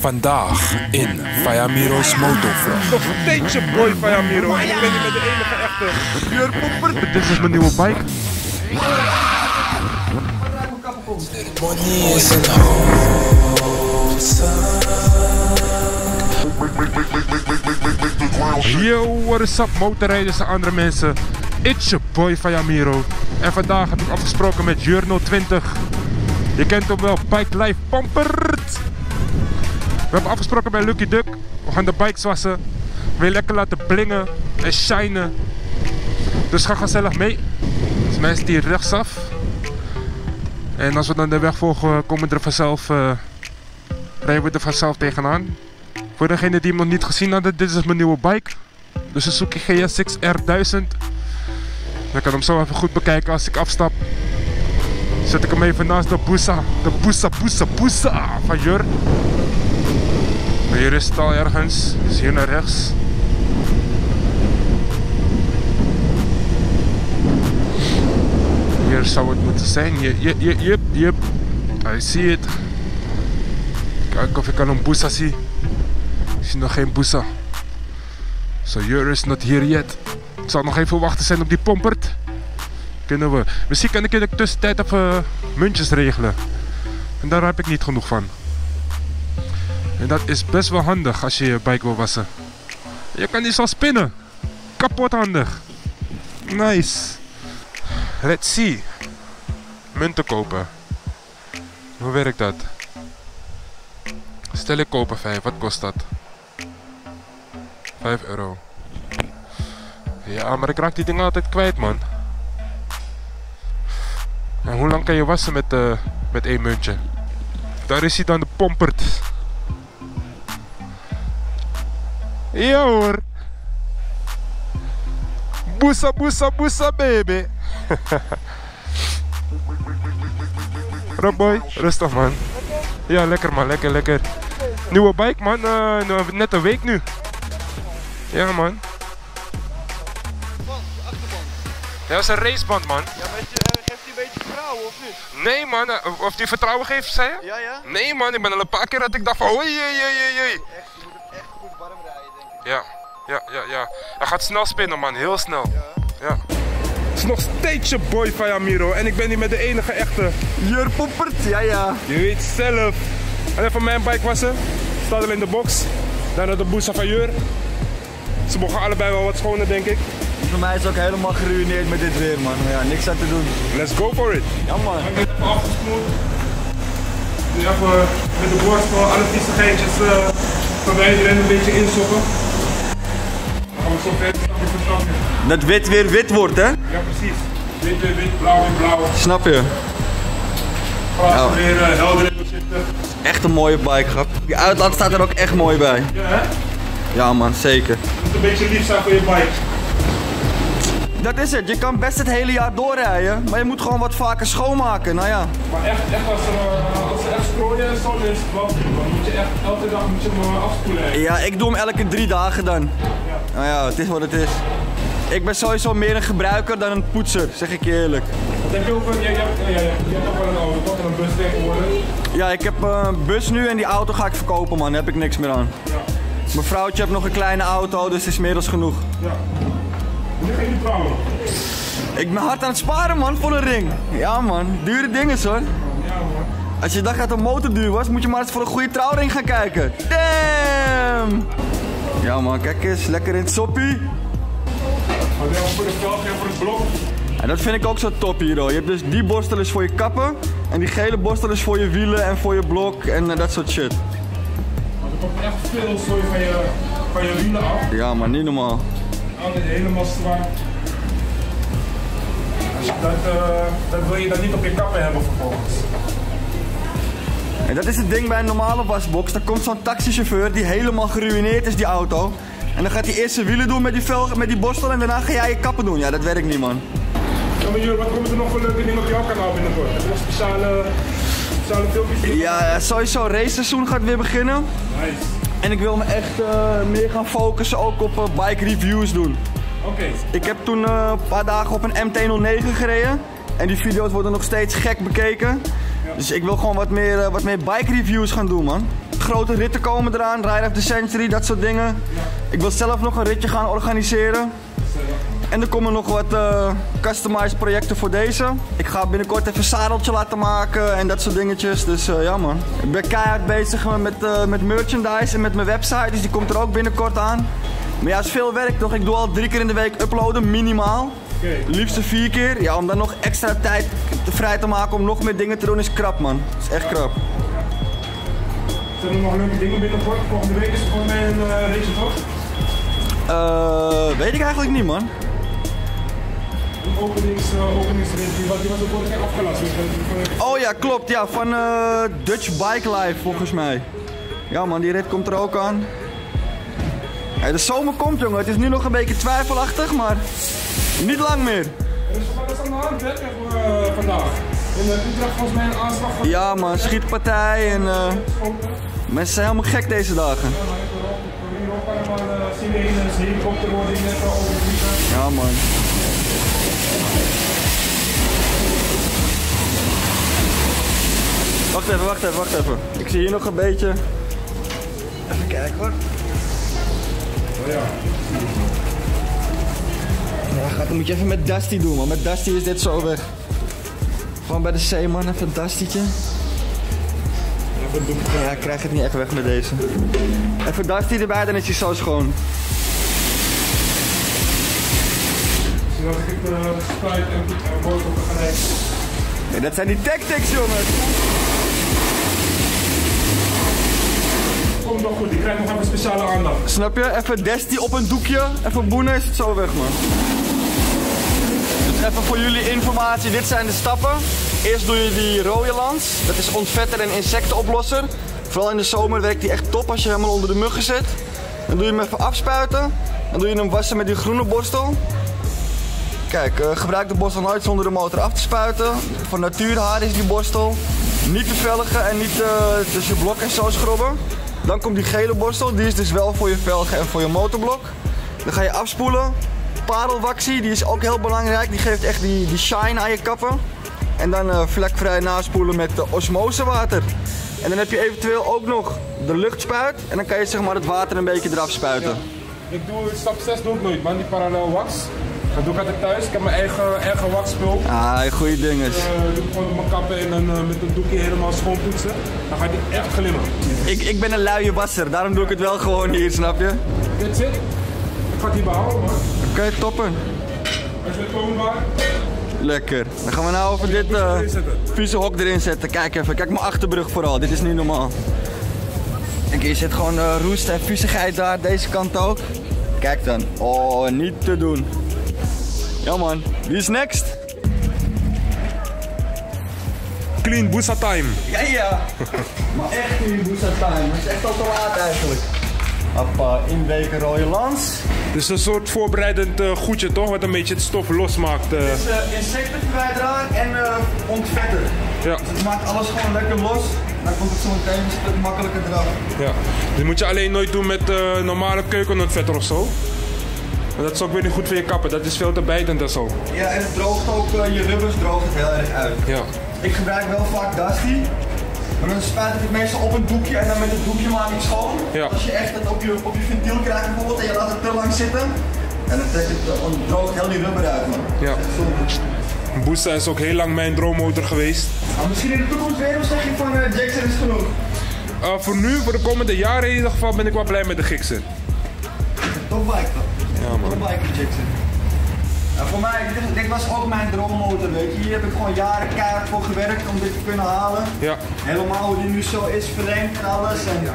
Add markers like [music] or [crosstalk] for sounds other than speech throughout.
Vandaag in Fayamiro's Motovlog. Nog steeds je boy Fayamiro. Ik ben hier met de enige echte Jur Poppert. Dit is mijn nieuwe bike. Yo, what is up motorrijders en andere mensen. It's your boy Fayamiro. En vandaag heb ik afgesproken met Jurno 20. Je kent hem wel, Bike Life Pampert. We hebben afgesproken bij Lucky Duck. We gaan de bikes wassen. Weer lekker laten blingen en shinen. Dus ga gezellig mee. Dus mensen die rechtsaf. En als we dan de weg volgen, komen we er vanzelf, eh, rijden we er vanzelf tegenaan. Voor degene die nog niet gezien hadden, dit is mijn nieuwe bike. De Suzuki GS6 R1000. Dan kan hem zo even goed bekijken als ik afstap. Zet ik hem even naast de Busa. De Busa, Busa, Busa van Jur. Hier is het al ergens. Dus hier naar rechts. Hier zou het moeten zijn. Je, je, je, je. I see it. Kijk of ik al een Busa zie. Ik zie nog geen Busa. So Jur is not here yet. Het zal nog even wachten zijn op die pompert. Kunnen we. Misschien kan ik in de tussentijd even muntjes regelen. En daar heb ik niet genoeg van. En dat is best wel handig als je je bike wil wassen. Je kan die zo spinnen. Kapot handig. Nice. Let's see. Munten kopen. Hoe werkt dat? Stel ik kopen 5, wat kost dat? 5 euro. Ja, maar ik raak die dingen altijd kwijt, man. En hoe lang kan je wassen met, eh met één muntje? Daar is hij dan de pompert. Ja hoor. Boesa, boesa, boesa, baby. [laughs] Roboy, rustig man. Ja, lekker man, lekker, lekker. Nieuwe bike man, Eh, nou, net een week nu. Ja man. Ja, dat is een raceband man. Ja, maar geeft hij een beetje vertrouwen of niet? Nee man, eh, of die vertrouwen geeft, zei je? Ja, ja? Nee man, ik ben al een paar keer dat ik dacht van oei, oei, oei, oei, Ja, ja, ja, ja. Hij gaat snel spinnen man, heel snel. Ja. Het is nog steeds je boy Fayamiro en ik ben hier met de enige echte. Jur Poppert, ja, ja. Je weet zelf. En even mijn bike wassen. Staat al in de box. Daarna de Boesa van Jur. Ze mogen allebei wel wat schoner denk ik. Voor mij is het ook helemaal geruineerd met dit weer, man. Maar ja, niks aan te doen. Let's go for it. Ja, man. Ik ben even afgespoeld. Nu even met de borstel alle viezigheidjes uh, verwijderen en een beetje insoppen. Dat wit weer wit wordt, hè? Ja precies. Wit weer wit, blauw weer blauw. Snap je? Ja. weer uh, helder in zitten. Echt een mooie bike, grap. Die uitlaat staat er ook echt mooi bij. Ja hè? Ja, man, zeker. Moet een beetje lief zijn voor je bike. Dat is het. Je kan best het hele jaar doorrijden, maar je moet gewoon wat vaker schoonmaken. Nou ja. Maar echt, echt als, er, uh, als ze echt strooien en zo, dan is. Dan moet je echt elke dag moet je hem uh, afspoelen. Ja, ik doe hem elke drie dagen dan. Ja. Nou ja, het is wat het is. Ik ben sowieso meer een gebruiker dan een poetser, zeg ik je eerlijk. Wat heb je Ja, je, je hebt ook wel een auto, toch? En een bus tegenwoordig. Ja, ik heb eh, een bus nu en die auto ga ik verkopen, man. Daar heb ik niks meer aan. Ja. Mijn vrouwtje heeft nog een kleine auto, dus het is meer dan genoeg. Ja. Ik ben hard aan het sparen, man, voor een ring. Ja, man. Dure dingen, hoor. Ja, man. Als je dacht dat een motor duur was, moet je maar eens voor een goede trouwring gaan kijken. Damn! Ja, man, kijk eens. Lekker in het soppie. Voor de velg en voor het blok? En dat vind ik ook zo top hier, hoor. Je hebt dus die borstel is voor je kappen. En die gele borstel is voor je wielen en voor je blok en eh, dat soort shit. Er komt echt veel zooi van je, van je wielen af. Ja, maar niet normaal. Altijd helemaal je dat, eh, dat wil je dan niet op je kappen hebben vervolgens. En dat is het ding bij een normale wasbox. Dan komt zo'n taxichauffeur die helemaal geruineerd is, die auto. En dan gaat hij eerst zijn wielen doen met die, velgen, met die borstel en daarna ga jij je kappen doen. Ja, dat werkt niet, man. Ja, maar Jur, wat komt er nog voor leuke dingen op jouw kanaal binnenkort? Heb je nog speciale, speciale filmpjes? Ja, sowieso raceseizoen gaat weer beginnen. Nice. En ik wil me echt eh, meer gaan focussen ook op eh, bike reviews doen. Oké. Ik heb toen eh, een paar dagen op een MT-09 gereden. En die video's worden nog steeds gek bekeken. Dus ik wil gewoon wat meer, wat meer bike reviews gaan doen, man. Grote ritten komen eraan, Ride of the Century, dat soort dingen. Ik wil zelf nog een ritje gaan organiseren. En er komen nog wat eh, customized projecten voor deze. Ik ga binnenkort even een zadeltje laten maken en dat soort dingetjes. Dus eh, ja man. Ik ben keihard bezig met, eh, met merchandise en met mijn website. Dus die komt er ook binnenkort aan. Maar ja, het is veel werk toch? Ik doe al drie keer in de week uploaden, minimaal. Liefst vier keer. Ja, om dan nog extra tijd vrij te maken om nog meer dingen te doen is krap man. Is echt krap. Zijn er nog leuke dingen binnenkort? Volgende week is er voor mij een uh, race toch? Eh, weet ik eigenlijk niet man. Openings, uh, die was, die was ook vorige keer afgelast. Oh ja, klopt. Ja, van eh, Dutch Bike Life volgens mij. Ja man, die rit komt er ook aan. Hey, de zomer komt jongen. Het is nu nog een beetje twijfelachtig, maar niet lang meer. Er is wat is aan de hand, hè, voor, eh, vandaag? In uh, Utrecht volgens mij een aanslag van Ja man, schietpartij en eh, mensen zijn helemaal gek deze dagen. Hier ook allemaal uh, sirenes, helikopter worden hier net al overvliegen. Ja man. Wacht even, wacht even, wacht even. Ik zie hier nog een beetje. Even kijken hoor. Oh ja. Ja, gaat, dan moet je even met Dusty doen, man. Met Dusty is dit zo weg. Gewoon bij de zeeman, even een Dustytje. Ja, ik krijg het niet echt weg met deze. Even Dusty erbij, dan is hij zo schoon. Zodat ik het uh, spuit en en boot op. Ja, dat zijn die tactics, jongens. Komt nog goed, die krijgt nog even speciale aandacht. Snap je? Even Dusty op een doekje, even boenen, is het zo weg, man. Dus even voor jullie informatie, dit zijn de stappen. Eerst doe je die rode lans. Dat is ontvetter en insectenoplosser. Vooral in de zomer werkt die echt top als je helemaal onder de muggen zit. Dan doe je hem even afspuiten. Dan doe je hem wassen met die groene borstel. Kijk, eh, gebruik de borstel nooit zonder de motor af te spuiten. Van natuurhaar is die borstel. Niet te velgen en niet eh, dus je blok en zo schrobben. Dan komt die gele borstel, die is dus wel voor je velgen en voor je motorblok. Dan ga je afspoelen. Parelwaxie, die is ook heel belangrijk. Die geeft echt die, die shine aan je kappen. En dan eh, vlekvrij naspoelen met uh, osmosewater. En dan heb je eventueel ook nog de luchtspuit. En dan kan je zeg maar het water een beetje eraf spuiten. Ik doe stap 6 doe ik nooit, man, die parallel wax. Dat doe ik altijd thuis. Ik heb mijn eigen, eigen waxspul. Ah, goeie dinges. Uh, doe ik gewoon op mijn kappen en dan uh, met een doekje helemaal schoon poetsen. Dan gaat die echt glimmen. Ik, ik ben een luie wasser, daarom doe ik het wel gewoon hier, snap je? That's it. Ik ga het hier behouden, man. Oké, toppen. Als je het toonbaar. Lekker. Dan gaan we nou over dit uh, vieze hok erin zetten. Kijk even, kijk mijn achterbrug vooral. Dit is niet normaal. Kijk, hier zit gewoon roest en viezigheid daar, deze kant ook. Kijk dan. Oh, niet te doen. Ja man, wie is next? Clean Busa time. Ja, ja. [laughs] maar echt clean Busa time. Het is echt al te laat eigenlijk. Appa, inweken rode lans. Dus een soort voorbereidend uh, goedje toch, wat een beetje het stof losmaakt. Uh. Het is uh, insectenverwijderaar en uh, ontvetter. Ja. Dus het maakt alles gewoon lekker los. Dan komt het zo meteen een stuk makkelijker eraf. Ja. Dit moet je alleen nooit doen met normale keukenontvetter of zo. Dat is ook weer niet goed voor je kappen, dat is veel te bijtend en zo. Ja, en het droogt ook, je rubbers droogt het heel erg uit. Ja. Ik gebruik wel vaak Dusty. Maar dan spuit ik het meestal op een doekje en dan met het doekje maak ik schoon. Ja. Als je echt het op je, op je ventiel krijgt bijvoorbeeld en je laat het te lang zitten. En dan, trekt het, dan droogt heel die rubber uit man. Ja. Boosta is ook heel lang mijn droommotor geweest. Misschien in de toekomst weer of zeg je van uh, Jackson is genoeg? Uh, voor nu, voor de komende jaren in ieder geval, ben ik wel blij met de Gixxer. Top bike man. Bike Jackson. Ja, voor mij, dit, dit, was ook mijn droommotor, weet je. Hier heb ik gewoon jaren keihard voor gewerkt om dit te kunnen halen. Ja. Helemaal hoe die nu zo is, verlengd en alles. En,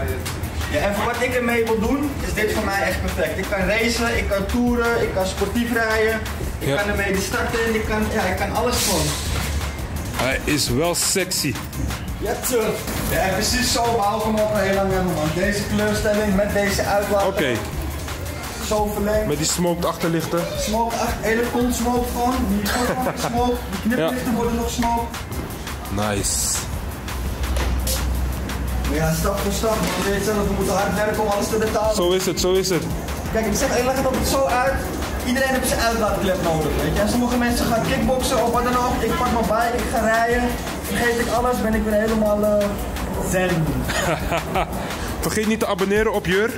ja, en voor wat ik ermee wil doen, is dit voor mij echt perfect. Ik kan racen, ik kan toeren, ik kan sportief rijden. Ik Ja. kan ermee in, ik kan, ja, ik kan alles gewoon. Hij is wel sexy. Ja, sir. Ja, en precies zo wou ik hem ook al heel lang hebben, man. Deze kleurstelling met deze uitlaat. Oké, Zo verlengd. met die smoked achterlichten. Smoke, echt, hele kont smoke gewoon. Die smoke, die kniplichten worden nog smoke. Nice. Maar ja, stap voor stap. Je weet zelf, we moeten hard werken om alles te betalen. Zo is het, zo is het. Kijk, ik zeg, ik leg het altijd zo uit. iedereen heeft zijn uitlaatklep nodig, weet je. En sommige mensen gaan kickboksen of wat dan ook. Ik pak mijn bike, ik ga rijden. Vergeet ik alles, ben ik weer helemaal eh, zen. [laughs] Vergeet niet te abonneren op Jur.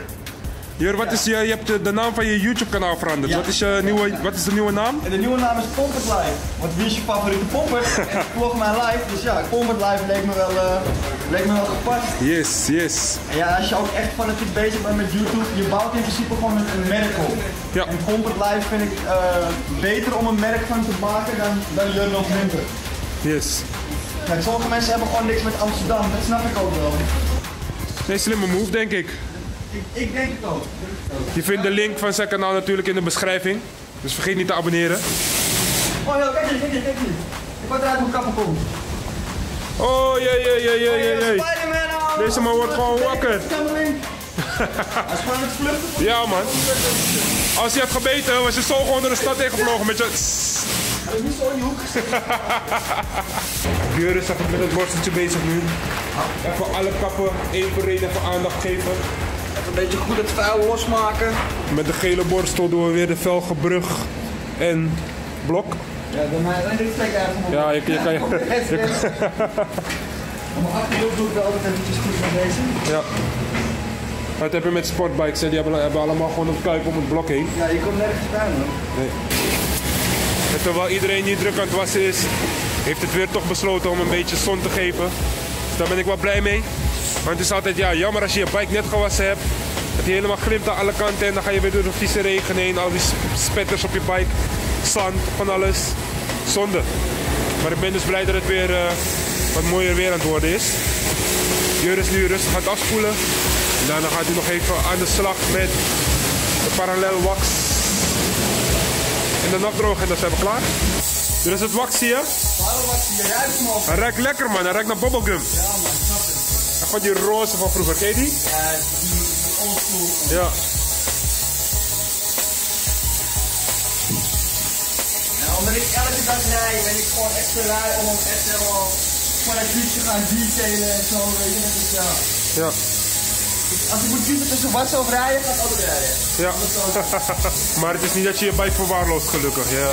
Jur, wat is je, je hebt de, de naam van je YouTube kanaal veranderd. Wat, is je nieuwe, wat is de nieuwe naam? En de nieuwe naam is Pompert Live. Want wie is je favoriete pomper? [laughs] en ik vlog mijn live, dus ja, Pompert Live leek me wel, eh, leek me wel gepast. Yes, yes. En ja, als je ook echt fanatiek bezig bent met YouTube, je bouwt in principe gewoon een, merk op. Ja. En Pompert Live vind ik eh, beter om een merk van te maken dan, dan Jurno 20. Yes. Sommige mensen hebben gewoon niks met Amsterdam, dat snap ik ook wel. Nee, slimme move denk ik. Ik, ik denk het ook. Je vindt de link van zijn kanaal natuurlijk in de beschrijving. Dus vergeet niet te abonneren. Oh joh, kijk hier, kijk hier, kijk hier. Ik word eruit mijn kappen komen. Oh, jee, jee, jee, jee, jee, jee. Spider-Man, oh. Deze man wordt gewoon wakker. Hij is gewoon aan het vluchten. Ja, man. Als je had gebeten, was je zo gewoon door de stad heen gevlogen met je... Hij is niet zo in je hoek. Jur [laughs] is even met het borsteltje bezig nu. Even alle kappen één voor één even aandacht geven. Beetje goed het vuil losmaken. Met de gele borstel doen we weer de velgebrug en blok. Ja, dan maar dit twee keer van Ja, je, je kan je... Om mijn achterhoofd doe ik wel altijd eventjes goed met deze. Ja. Wat heb je met sportbikes? hè? Die hebben, hebben allemaal gewoon een kuip om het blok heen. Ja, je komt nergens bij man. Nee. En terwijl iedereen hier druk aan het wassen is, heeft het weer toch besloten om een beetje zon te geven. Dus daar ben ik wel blij mee. Want het is altijd ja, jammer als je je bike net gewassen hebt. Dat die helemaal glimt aan alle kanten en dan ga je weer door de vieze regen heen. Al die sp- spetters op je bike, zand, van alles. Zonde. Maar ik ben dus blij dat het weer eh, wat mooier weer aan het worden is. Jur is nu rustig aan het afspoelen. En daarna gaat hij nog even aan de slag met de parallel wax en dan afdrogen en dan zijn we klaar. Dit is het wax hier. Hij ruikt lekker man, hij ruikt naar bubblegum. Ja man, snap het. En die roze van vroeger, ken je die? Ja, Ja. Nou, omdat ik elke dag rijd, ben ik gewoon echt te lui om hem echt helemaal fanatiek te gaan detailen en zo, weet je. Dat is, ja. Ja. Als ik moet kiezen tussen wassen of rijden, ga ik altijd rijden. ja. [laughs] maar het is niet dat je je bike verwaarloost gelukkig. Ja.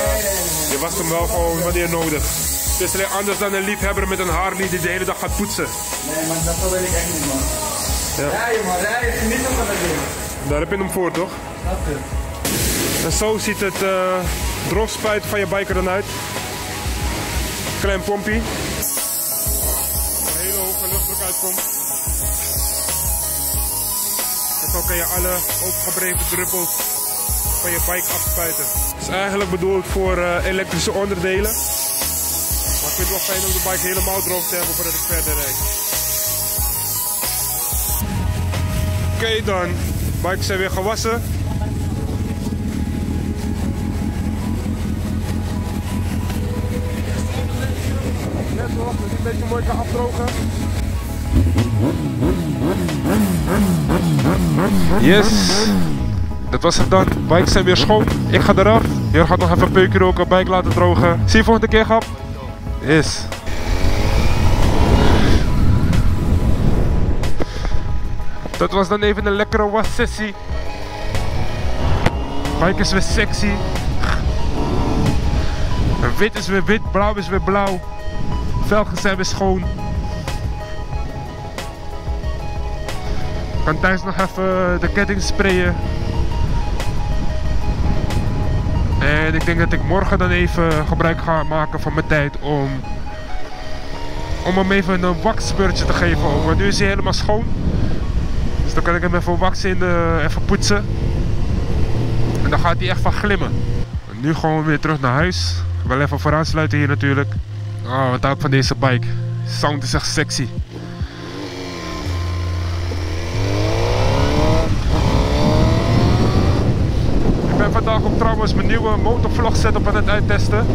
Je wast hem wel gewoon wanneer nodig. Het is alleen anders dan een liefhebber met een Harley die de hele dag gaat poetsen. Nee, maar dat wil ik echt niet, man. Ja. Rijden, man, rijden, geniet nog van dat ding. Daar heb je hem voor toch? Snap je? En zo ziet het eh drofspuit van je bike er dan uit. Klein pompie. Hele hoge luchtdruk uitkomt. En zo kan je alle opgebreven druppels van je bike afspuiten. Het is eigenlijk bedoeld voor eh, elektrische onderdelen. Maar ik vind het wel fijn om de bike helemaal droog te hebben voordat ik verder rijd. Oké dan, bikes zijn weer gewassen. Net mooi afdrogen. Yes, dat was het dan. Bikes zijn weer schoon. Ik ga eraf. Jor gaat nog even een peukje roken, bike laten drogen. Zie je volgende keer, grap? Yes. Dat was dan even een lekkere wassessie. Is weer sexy. Wit is weer wit, blauw is weer blauw. Velgen zijn weer schoon. Ik kan thuis nog even de ketting sprayen. En ik denk dat ik morgen dan even gebruik ga maken van mijn tijd om, om hem even een waxbeurtje te geven. Want nu is hij helemaal schoon. Dus dan kan ik hem even waxen in de, even poetsen. En dan gaat hij echt van glimmen. En nu gewoon weer terug naar huis. Wel even vooraansluiten hier natuurlijk. Oh, wat hou van deze bike. Sound is echt sexy. Ik ben vandaag ook trouwens mijn nieuwe motovlog setup aan het uittesten.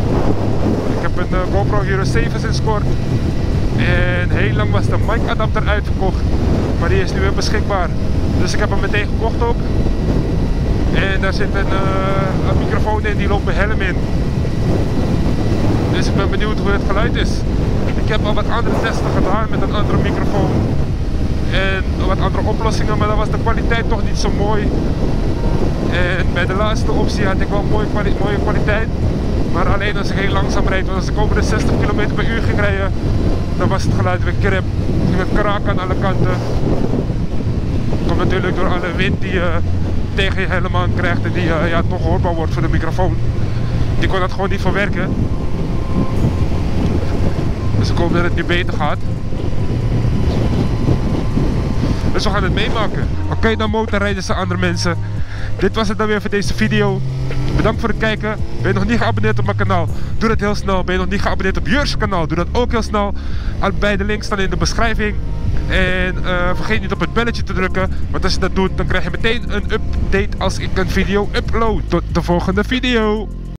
Ik heb een eh, GoPro Hero 7 sinds kort. En heel lang was de mic adapter uitverkocht. Maar die is nu weer beschikbaar. Dus ik heb hem meteen gekocht ook. En daar zit een, eh, een microfoon in die loopt mijn helm in. Dus ik ben benieuwd hoe het geluid is. Ik heb al wat andere testen gedaan met een andere microfoon. en wat andere oplossingen, maar dan was de kwaliteit toch niet zo mooi. En bij de laatste optie had ik wel mooie, kwali mooie kwaliteit. Maar alleen als ik heel langzaam reed, want als ik over de 60 km per uur ging rijden, dan was het geluid weer krip. Ging het kraken aan alle kanten. Komt natuurlijk door alle wind die je tegen je helemaal krijgt en die eh, ja, toch hoorbaar wordt voor de microfoon. Die kon dat gewoon niet verwerken. Dus ik hoop dat het nu beter gaat. Dus we gaan het meemaken. Oké, dan motorrijders en andere mensen. Dit was het dan weer voor deze video. Bedankt voor het kijken. Ben je nog niet geabonneerd op mijn kanaal? Doe dat heel snel. Ben je nog niet geabonneerd op Jurs kanaal? Doe dat ook heel snel. Al beide links staan in de beschrijving. En eh, vergeet niet op het belletje te drukken. Want als je dat doet, dan krijg je meteen een update als ik een video upload. Tot de volgende video.